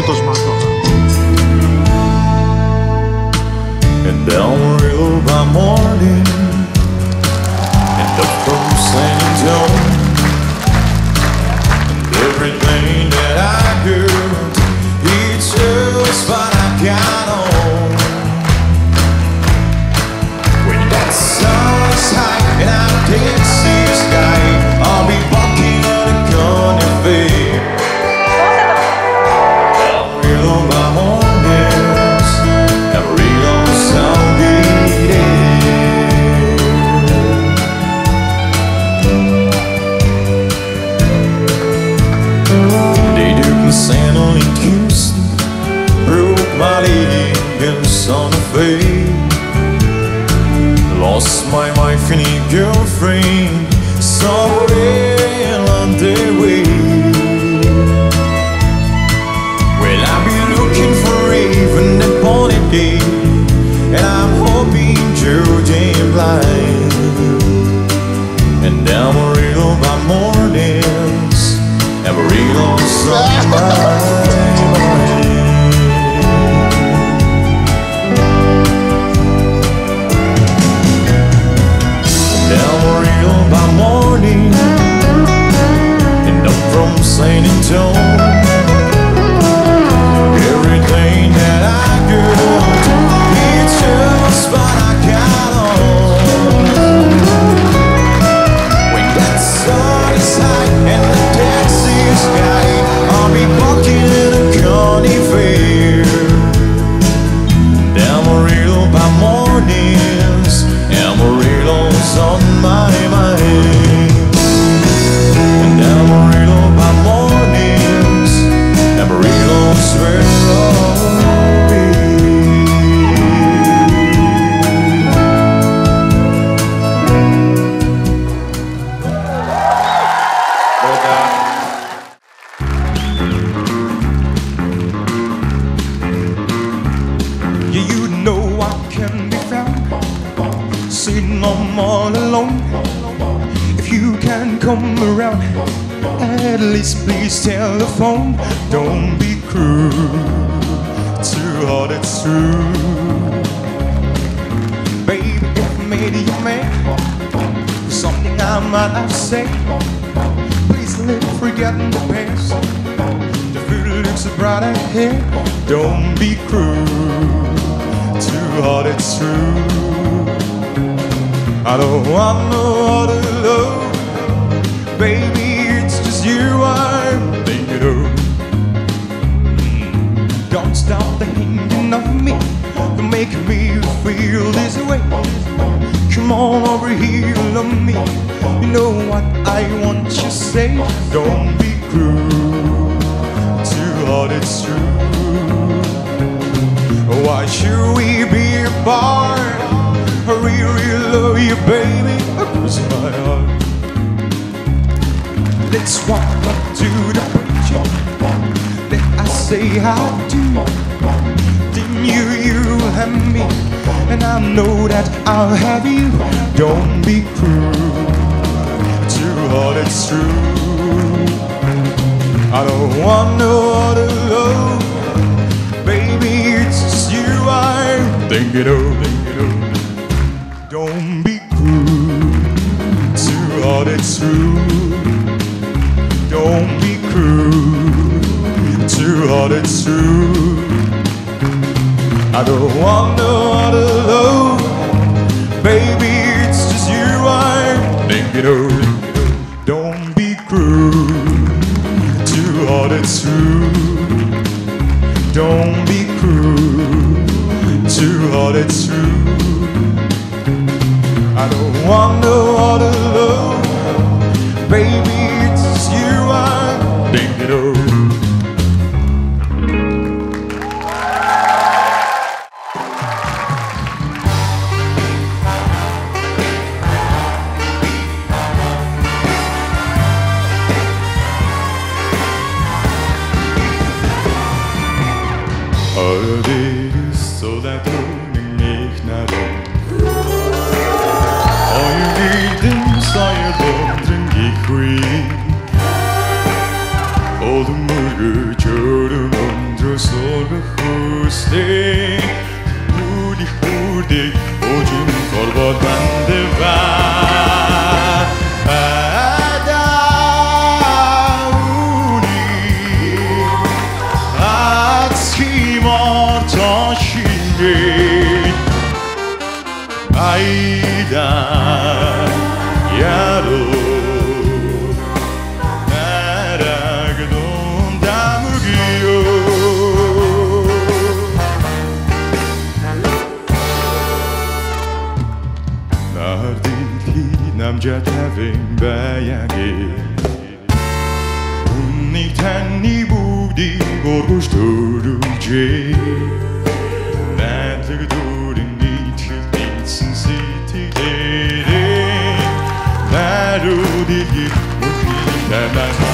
Santos Matona. And downriver by morning, and the from San They took me Santa in Houston Broke my leg in Santa Fe Lost my wife and girlfriend Somewhere sitting on all alone. If you can come around, at least please telephone. Don't be cruel, too hard it's true. Baby, if I made you mad for something I might have said, please let forget the past. The future looks bright ahead. Don't be cruel too hard, it's true. I don't want no other love, baby. It's just you I'm thinking of. Mm. Don't stop thinking of me, you're making me feel this way. Come on over here, love me. You know what I want you to say. Don't be cruel, too hard, it's true. Why should we be apart? I really love you, baby. Across my heart. Let's walk up to the picture. Let I say I do. Then you, you have me, and I know that I'll have you. Don't be cruel. Too hard, it's true. I don't want no other love. Baby, it's just you I'm thinking of. Hard it's true. I don't want no other love. Baby, it's just you I'm thinking of. Don't be cruel, too hard it's true. Don't be cruel, too hard it's true. I don't want no other love, baby. It's just you I'm thinking of. Хоёрыг солиад үнэнийх нарыг Хоёрын сая лондрын их үе Олон мөргөж өрөн өндрө соргох хүслээ Нүдих хүрдэг ожин горбод байна just having баяги Үнний таны бүгдийг ургуш төрүүлжээ Найдлаг дүүрэн нийтлэл бийдсэн сэтгэлээрээ Нарууд илгэх бүхний тамаа